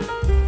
Bye.